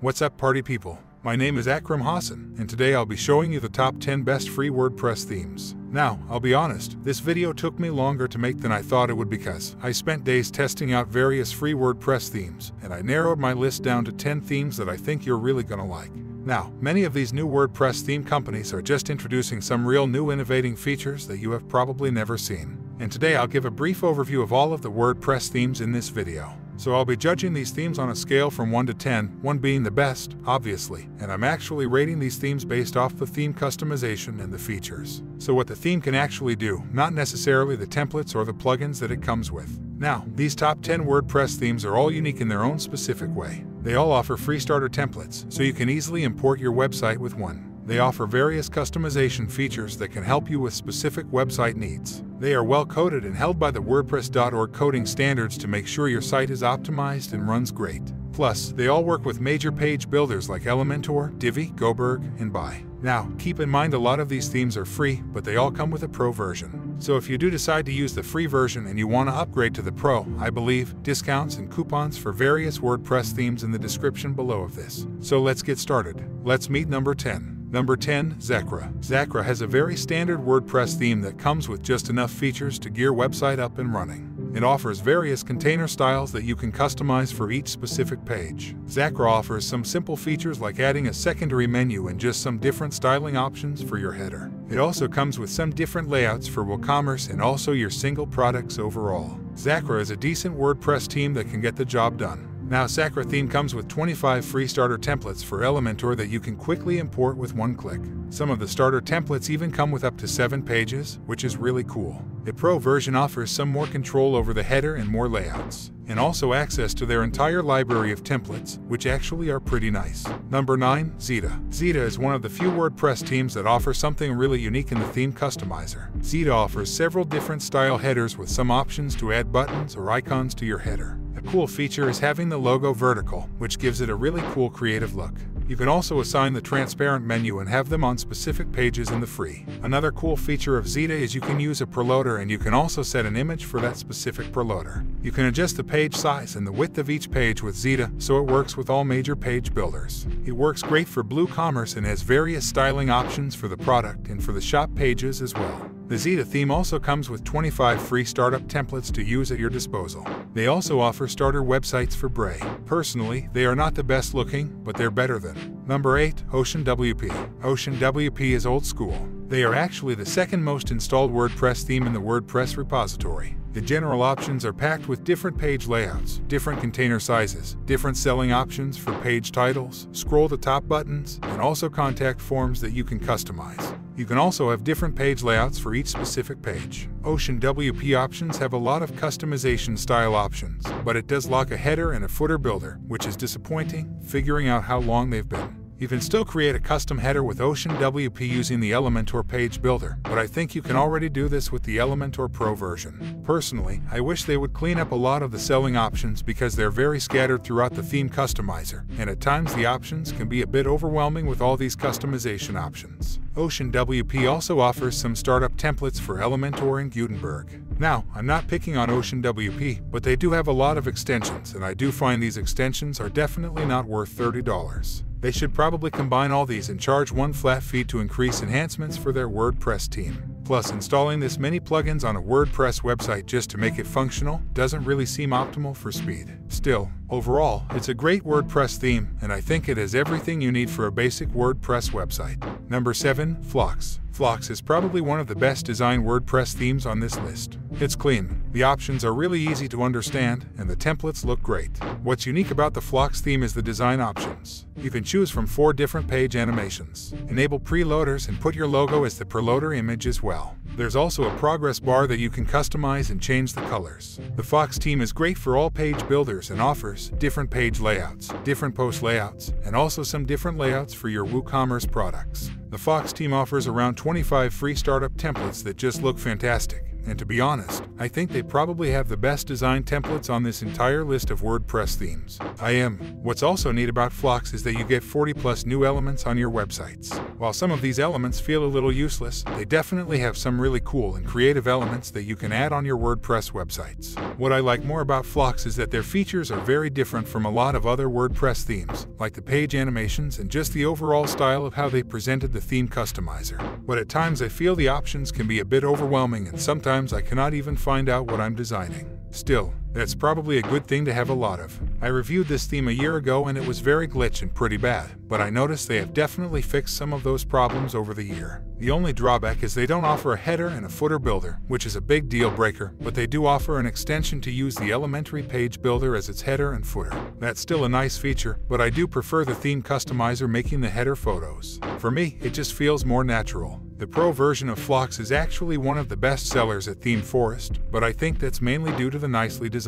What's up party people? My name is Akram Hassan, and today I'll be showing you the top 10 best free WordPress themes. Now, I'll be honest, this video took me longer to make than I thought it would because I spent days testing out various free WordPress themes, and I narrowed my list down to 10 themes that I think you're really gonna like. Now, many of these new WordPress theme companies are just introducing some real new innovating features that you have probably never seen. And today I'll give a brief overview of all of the WordPress themes in this video. So I'll be judging these themes on a scale from 1 to 10, 1 being the best, obviously, and I'm actually rating these themes based off the theme customization and the features. So what the theme can actually do, not necessarily the templates or the plugins that it comes with. Now, these top 10 WordPress themes are all unique in their own specific way. They all offer free starter templates, so you can easily import your website with one. They offer various customization features that can help you with specific website needs. They are well coded and held by the WordPress.org coding standards to make sure your site is optimized and runs great. Plus, they all work with major page builders like Elementor, Divi, Gutenberg, and Buy. Now, keep in mind a lot of these themes are free, but they all come with a pro version. So if you do decide to use the free version and you want to upgrade to the pro, I believe discounts and coupons for various WordPress themes in the description below of this. So let's get started. Let's meet number 10. Number 10. Zakra. Zakra has a very standard WordPress theme that comes with just enough features to gear website up and running. It offers various container styles that you can customize for each specific page. Zakra offers some simple features like adding a secondary menu and just some different styling options for your header. It also comes with some different layouts for WooCommerce and also your single products overall. Zakra is a decent WordPress team that can get the job done. Now Theme comes with 25 free starter templates for Elementor that you can quickly import with one click. Some of the starter templates even come with up to 7 pages, which is really cool. The Pro version offers some more control over the header and more layouts, and also access to their entire library of templates, which actually are pretty nice. Number 9. Zita. Zita is one of the few WordPress teams that offer something really unique in the theme customizer. Zita offers several different style headers with some options to add buttons or icons to your header cool feature is having the logo vertical, which gives it a really cool creative look. You can also assign the transparent menu and have them on specific pages in the free. Another cool feature of Zita is you can use a preloader and you can also set an image for that specific preloader. You can adjust the page size and the width of each page with Zita so it works with all major page builders. It works great for WooCommerce and has various styling options for the product and for the shop pages as well. The Zita theme also comes with 25 free startup templates to use at your disposal. They also offer starter websites for Bray. Personally, they are not the best looking, but they're better than. Number 8. Ocean WP. Ocean WP is old school. They are actually the second most installed WordPress theme in the WordPress repository. The general options are packed with different page layouts, different container sizes, different selling options for page titles, scroll to top buttons, and also contact forms that you can customize. You can also have different page layouts for each specific page. Ocean WP options have a lot of customization style options, but it does lock a header and a footer builder, which is disappointing, figuring out how long they've been. You can still create a custom header with Ocean WP using the Elementor page builder, but I think you can already do this with the Elementor Pro version. Personally, I wish they would clean up a lot of the selling options because they're very scattered throughout the theme customizer, and at times the options can be a bit overwhelming with all these customization options. Ocean WP also offers some startup templates for Elementor and Gutenberg. Now, I'm not picking on Ocean WP, but they do have a lot of extensions, and I do find these extensions are definitely not worth $30. They should probably combine all these and charge one flat fee to increase enhancements for their WordPress team. Plus, installing this many plugins on a WordPress website just to make it functional doesn't really seem optimal for speed. Still, overall, it's a great WordPress theme, and I think it has everything you need for a basic WordPress website. Number 7. Phlox. Phlox is probably one of the best designed WordPress themes on this list. It's clean, the options are really easy to understand, and the templates look great. What's unique about the Phlox theme is the design options. You can choose from four different page animations. Enable preloaders and put your logo as the preloader image as well. There's also a progress bar that you can customize and change the colors. The Phlox team is great for all page builders and offers different page layouts, different post layouts, and also some different layouts for your WooCommerce products. The Phlox team offers around 25 free startup templates that just look fantastic and to be honest, I think they probably have the best design templates on this entire list of WordPress themes. I am. What's also neat about Phlox is that you get 40 plus new elements on your websites. While some of these elements feel a little useless, they definitely have some really cool and creative elements that you can add on your WordPress websites. What I like more about Phlox is that their features are very different from a lot of other WordPress themes, like the page animations and just the overall style of how they presented the theme customizer. But at times I feel the options can be a bit overwhelming and sometimes I cannot even find out what I'm designing. Still, that's probably a good thing to have a lot of. I reviewed this theme a year ago and it was very glitch and pretty bad, but I noticed they have definitely fixed some of those problems over the year. The only drawback is they don't offer a header and a footer builder, which is a big deal breaker, but they do offer an extension to use the Elementor page builder as its header and footer. That's still a nice feature, but I do prefer the theme customizer making the header photos. For me, it just feels more natural. The Pro version of Phlox is actually one of the best sellers at ThemeForest, but I think that's mainly due to the nicely designed.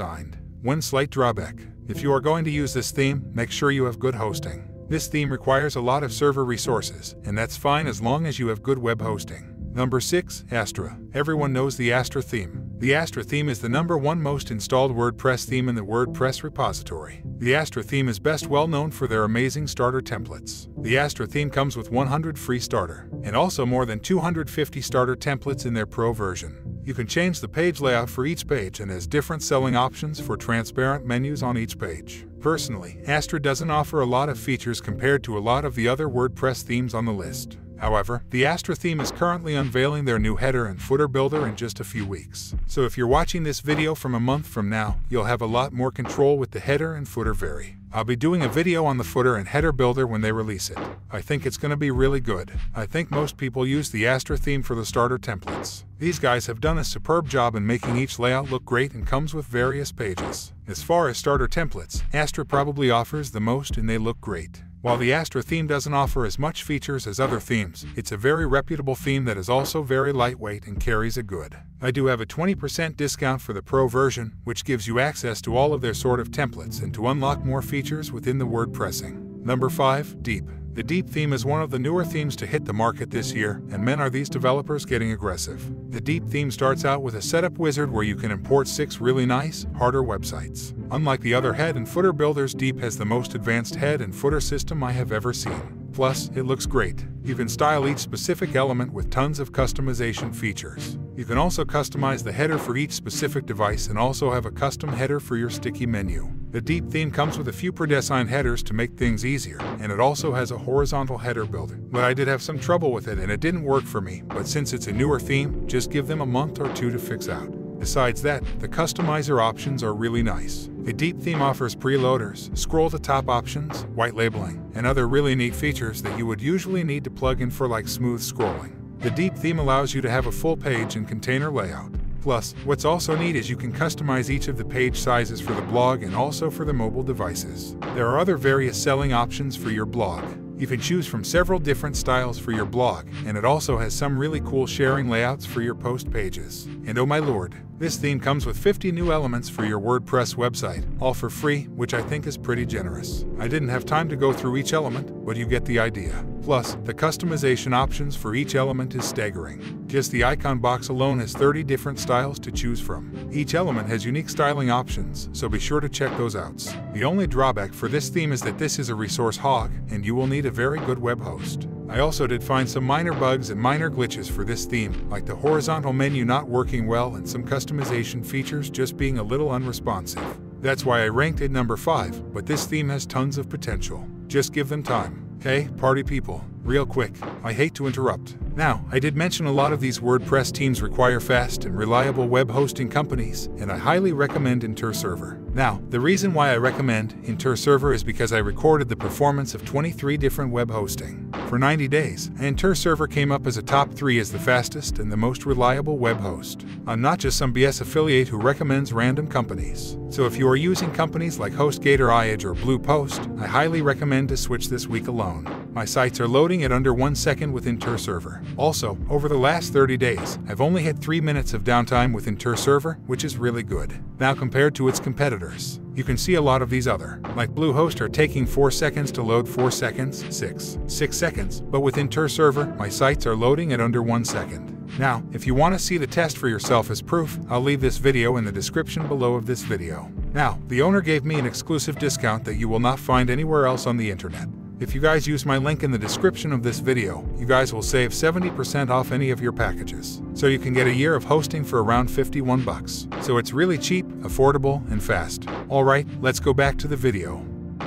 One slight drawback. If you are going to use this theme, make sure you have good hosting. This theme requires a lot of server resources, and that's fine as long as you have good web hosting. Number 6. Astra. Everyone knows the Astra theme. The Astra theme is the number one most installed WordPress theme in the WordPress repository. The Astra theme is best well known for their amazing starter templates. The Astra theme comes with 100 free starter, and also more than 250 starter templates in their Pro version. You can change the page layout for each page and has different selling options for transparent menus on each page. Personally, Astra doesn't offer a lot of features compared to a lot of the other WordPress themes on the list. However, the Astra theme is currently unveiling their new header and footer builder in just a few weeks. So if you're watching this video from a month from now, you'll have a lot more control with the header and footer vary. I'll be doing a video on the footer and header builder when they release it. I think it's going to be really good. I think most people use the Astra theme for the starter templates. These guys have done a superb job in making each layout look great and comes with various pages. As far as starter templates, Astra probably offers the most and they look great. While the Astra theme doesn't offer as much features as other themes, it's a very reputable theme that is also very lightweight and carries a good. I do have a 20% discount for the Pro version, which gives you access to all of their sort of templates and to unlock more features within the WordPressing. Number 5. Deep. The Deep theme is one of the newer themes to hit the market this year, and men are these developers getting aggressive. The Deep theme starts out with a setup wizard where you can import six really nice, harder websites. Unlike the other head and footer builders, Deep has the most advanced head and footer system I have ever seen. Plus, it looks great. You can style each specific element with tons of customization features. You can also customize the header for each specific device and also have a custom header for your sticky menu. The Deep theme comes with a few predesigned headers to make things easier, and it also has a horizontal header builder. But I did have some trouble with it and it didn't work for me, but since it's a newer theme, just give them a month or two to fix out. Besides that, the customizer options are really nice. The Deep theme offers preloaders, scroll to top options, white labeling, and other really neat features that you would usually need to plug in for like smooth scrolling. The Deep theme allows you to have a full page and container layout. Plus, what's also neat is you can customize each of the page sizes for the blog and also for the mobile devices. There are other various selling options for your blog. You can choose from several different styles for your blog, and it also has some really cool sharing layouts for your post pages. And oh my lord, this theme comes with 50 new elements for your WordPress website, all for free, which I think is pretty generous. I didn't have time to go through each element, but you get the idea. Plus, the customization options for each element is staggering. Just the icon box alone has 30 different styles to choose from. Each element has unique styling options, so be sure to check those out. The only drawback for this theme is that this is a resource hog, and you will need a very good web host. I also did find some minor bugs and minor glitches for this theme, like the horizontal menu not working well and some customization features just being a little unresponsive. That's why I ranked it number 5, but this theme has tons of potential. Just give them time. Hey, party people, real quick, I hate to interrupt. Now, I did mention a lot of these WordPress teams require fast and reliable web hosting companies, and I highly recommend InterServer. Now, the reason why I recommend InterServer is because I recorded the performance of 23 different web hosting. For 90 days, InterServer came up as a top 3 as the fastest and the most reliable web host. I'm not just some BS affiliate who recommends random companies. So if you are using companies like HostGator, iPage, or Bluehost, I highly recommend to switch this week alone. My sites are loading at under 1 second with Server. Also, over the last 30 days, I've only had 3 minutes of downtime with Server, which is really good. Now compared to its competitors, you can see a lot of these other, like Bluehost are taking 4 seconds to load 4 seconds, 6, 6 seconds, but with Server, my sites are loading at under 1 second. Now, if you want to see the test for yourself as proof, I'll leave this video in the description below of this video. Now, the owner gave me an exclusive discount that you will not find anywhere else on the internet. If you guys use my link in the description of this video, you guys will save 70% off any of your packages. So you can get a year of hosting for around 51 bucks. So it's really cheap, affordable, and fast. Alright, let's go back to the video.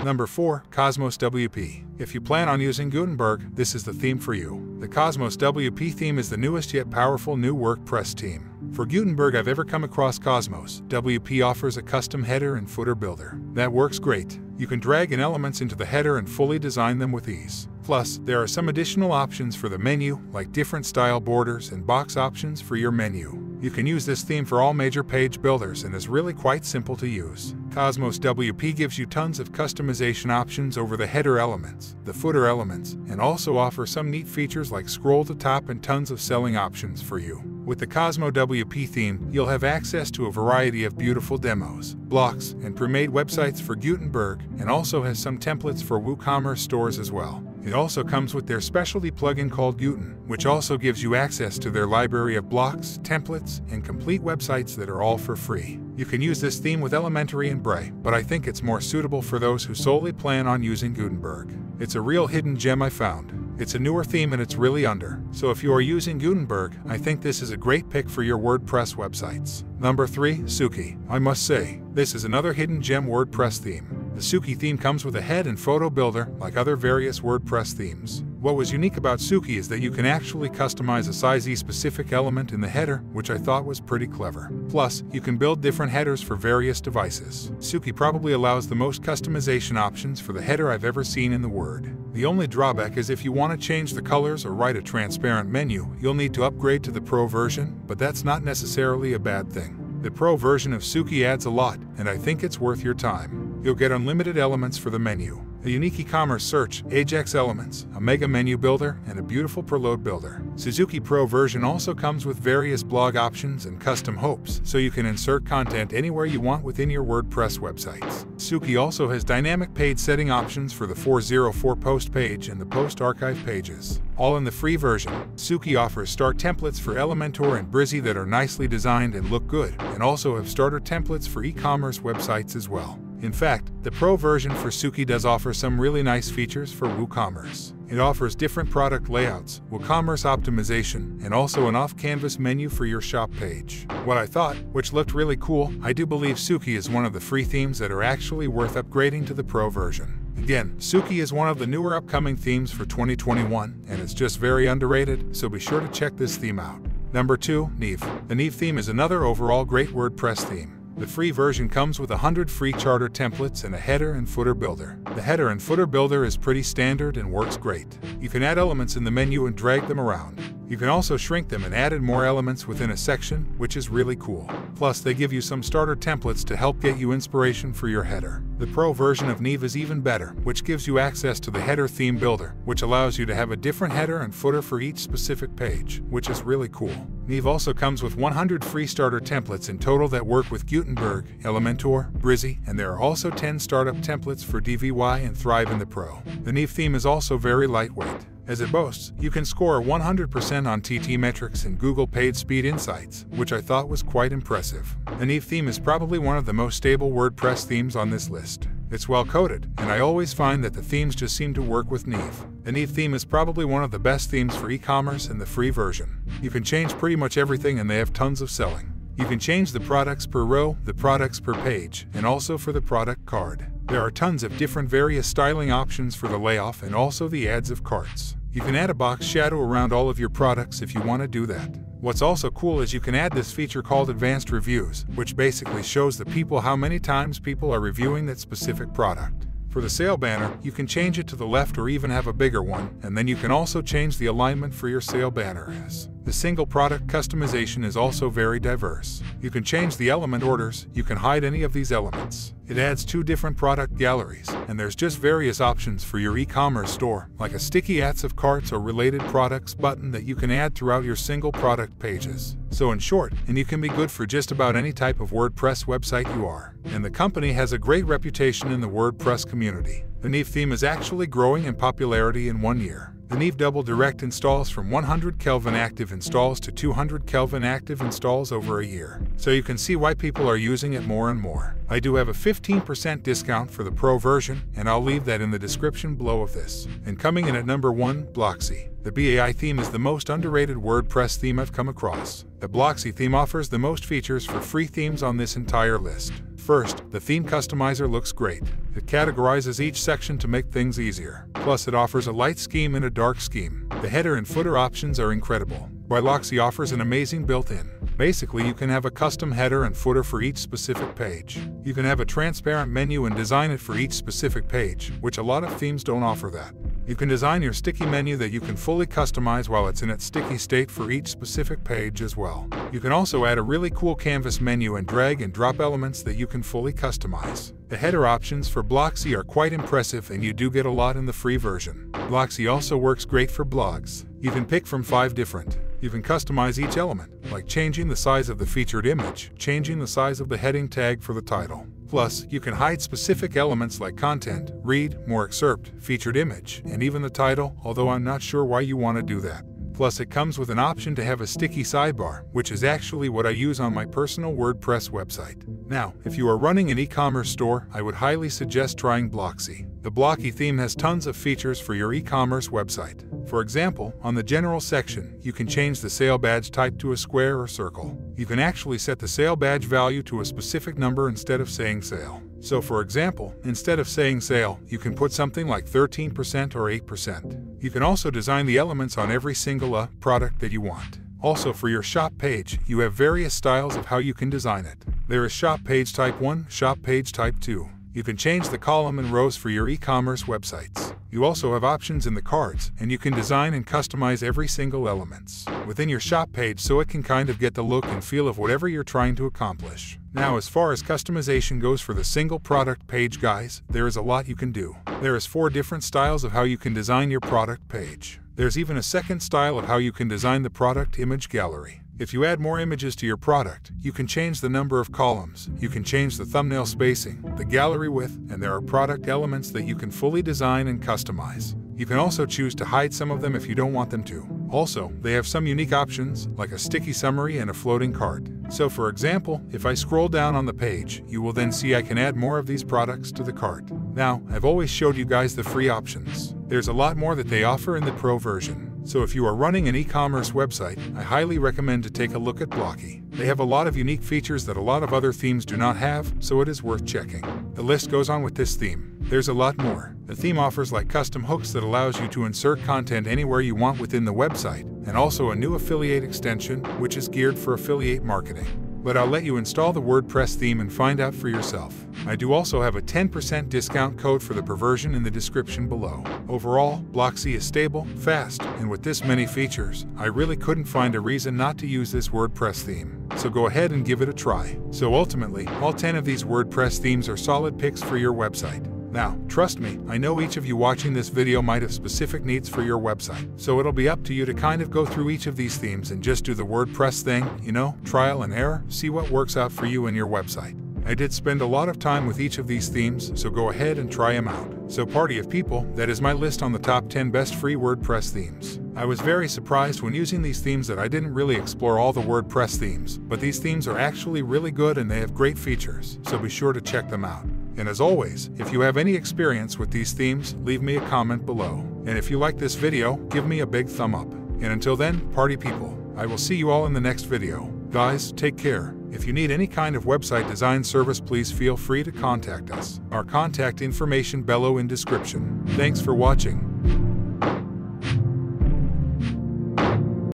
Number 4. Cosmos WP. If you plan on using Gutenberg, this is the theme for you. The Cosmos WP theme is the newest yet powerful new WordPress theme. For Gutenberg I've ever come across Cosmos, WP offers a custom header and footer builder. That works great. You can drag in elements into the header and fully design them with ease. Plus, there are some additional options for the menu, like different style borders and box options for your menu. You can use this theme for all major page builders and is really quite simple to use. Cosmos WP gives you tons of customization options over the header elements, the footer elements, and also offers some neat features like scroll to top and tons of selling options for you. With the Cosmo WP theme, you'll have access to a variety of beautiful demos, blocks, and pre-made websites for Gutenberg, and also has some templates for WooCommerce stores as well. It also comes with their specialty plugin called Guten, which also gives you access to their library of blocks, templates, and complete websites that are all for free. You can use this theme with Elementor and Bray, but I think it's more suitable for those who solely plan on using Gutenberg. It's a real hidden gem I found. It's a newer theme and it's really under, so if you are using Gutenberg, I think this is a great pick for your WordPress websites. Number 3. Suki. I must say, this is another hidden gem WordPress theme. The Suki theme comes with a head and photo builder like other various WordPress themes. What was unique about Suki is that you can actually customize a size E specific element in the header, which I thought was pretty clever. Plus, you can build different headers for various devices. Suki probably allows the most customization options for the header I've ever seen in the Word. The only drawback is if you want to change the colors or write a transparent menu, you'll need to upgrade to the Pro version, but that's not necessarily a bad thing. The Pro version of Suki adds a lot, and I think it's worth your time. You'll get unlimited elements for the menu, a unique e-commerce search, Ajax Elements, a mega menu builder, and a beautiful preload builder. Suzuki Pro version also comes with various blog options and custom hooks, so you can insert content anywhere you want within your WordPress websites. Suki also has dynamic page setting options for the 404 post page and the post archive pages. All in the free version, Suki offers start templates for Elementor and Brizy that are nicely designed and look good, and also have starter templates for e-commerce websites as well. In fact, the Pro version for Suki does offer some really nice features for WooCommerce. It offers different product layouts, WooCommerce optimization, and also an off-canvas menu for your shop page. What I thought, which looked really cool, I do believe Suki is one of the free themes that are actually worth upgrading to the Pro version. Again, Suki is one of the newer upcoming themes for 2021, and it's just very underrated, so be sure to check this theme out. Number 2. Neve. The Neve theme is another overall great WordPress theme. The free version comes with 100 free charter templates and a header and footer builder. The header and footer builder is pretty standard and works great. You can add elements in the menu and drag them around. You can also shrink them and add in more elements within a section, which is really cool. Plus, they give you some starter templates to help get you inspiration for your header. The Pro version of Neve is even better, which gives you access to the header theme builder, which allows you to have a different header and footer for each specific page, which is really cool. Neve also comes with 100 free starter templates in total that work with Gutenberg, Elementor, Brizy, and there are also 10 startup templates for Divi and Thrive in the Pro. The Neve theme is also very lightweight. As it boasts, you can score 100% on GTmetrix and Google PageSpeed Insights, which I thought was quite impressive. The Neve theme is probably one of the most stable WordPress themes on this list. It's well coded, and I always find that the themes just seem to work with Neve. The Neve theme is probably one of the best themes for e-commerce in the free version. You can change pretty much everything and they have tons of selling. You can change the products per row, the products per page, and also for the product card. There are tons of different various styling options for the layoff and also the ads of carts. You can add a box shadow around all of your products if you want to do that. What's also cool is you can add this feature called Advanced Reviews, which basically shows the people how many times people are reviewing that specific product. For the sale banner, you can change it to the left or even have a bigger one, and then you can also change the alignment for your sale banner as. The single product customization is also very diverse. You can change the element orders, you can hide any of these elements. It adds two different product galleries, and there's just various options for your e-commerce store, like a sticky ads of carts or related products button that you can add throughout your single product pages. So in short, and you can be good for just about any type of WordPress website you are. And the company has a great reputation in the WordPress community. The Neve theme is actually growing in popularity in one year. The Neve Double Direct installs from 100 Kelvin active installs to 200 Kelvin active installs over a year. So you can see why people are using it more and more. I do have a 15% discount for the Pro version, and I'll leave that in the description below of this. And coming in at number 1, Blocksy. The BAI theme is the most underrated WordPress theme I've come across. The Blocksy theme offers the most features for free themes on this entire list. First, the theme customizer looks great. It categorizes each section to make things easier. Plus, it offers a light scheme and a dark scheme. The header and footer options are incredible. Blocksy offers an amazing built-in. Basically, you can have a custom header and footer for each specific page. You can have a transparent menu and design it for each specific page, which a lot of themes don't offer that. You can design your sticky menu that you can fully customize while it's in its sticky state for each specific page as well. You can also add a really cool canvas menu and drag and drop elements that you can fully customize. The header options for Blocksy are quite impressive and you do get a lot in the free version. Blocksy also works great for blogs. You can pick from five different. You can customize each element, like changing the size of the featured image, changing the size of the heading tag for the title, Plus, you can hide specific elements like content, read, more excerpt, featured image, and even the title, although I'm not sure why you want to do that. Plus, it comes with an option to have a sticky sidebar, which is actually what I use on my personal WordPress website. Now, if you are running an e-commerce store, I would highly suggest trying Blocksy. The Blocksy theme has tons of features for your e-commerce website. For example, on the General section, you can change the sale badge type to a square or circle. You can actually set the sale badge value to a specific number instead of saying sale. So for example, instead of saying sale, you can put something like 13% or 8%. You can also design the elements on every single uh, product that you want. Also for your shop page, you have various styles of how you can design it. There is shop page type 1, shop page type 2. You can change the column and rows for your e-commerce websites. You also have options in the cards, and you can design and customize every single elements within your shop page so it can kind of get the look and feel of whatever you're trying to accomplish. Now, as far as customization goes for the single product page, guys, there is a lot you can do. There is four different styles of how you can design your product page. There's even a second style of how you can design the product image gallery. If you add more images to your product, you can change the number of columns, you can change the thumbnail spacing, the gallery width, and there are product elements that you can fully design and customize. You can also choose to hide some of them if you don't want them to. Also, they have some unique options, like a sticky summary and a floating cart. So for example, if I scroll down on the page, you will then see I can add more of these products to the cart. Now, I've always showed you guys the free options. There's a lot more that they offer in the Pro version. So if you are running an e-commerce website, I highly recommend to take a look at Blocksy. They have a lot of unique features that a lot of other themes do not have, so it is worth checking. The list goes on with this theme. There's a lot more. The theme offers like custom hooks that allows you to insert content anywhere you want within the website, and also a new affiliate extension, which is geared for affiliate marketing but I'll let you install the WordPress theme and find out for yourself. I do also have a 10% discount code for the perversion in the description below. Overall, Blocksy is stable, fast, and with this many features, I really couldn't find a reason not to use this WordPress theme. So go ahead and give it a try. So ultimately, all 10 of these WordPress themes are solid picks for your website. Now, trust me, I know each of you watching this video might have specific needs for your website, so it'll be up to you to kind of go through each of these themes and just do the WordPress thing, you know, trial and error, see what works out for you and your website. I did spend a lot of time with each of these themes, so go ahead and try them out. So party of people, that is my list on the top 10 best free WordPress themes. I was very surprised when using these themes that I didn't really explore all the WordPress themes, but these themes are actually really good and they have great features, so be sure to check them out. And as always, if you have any experience with these themes, leave me a comment below. And if you like this video, give me a big thumb up. And until then, party people, I will see you all in the next video. Guys, take care. If you need any kind of website design service, please feel free to contact us. Our contact information below in description. Thanks for watching.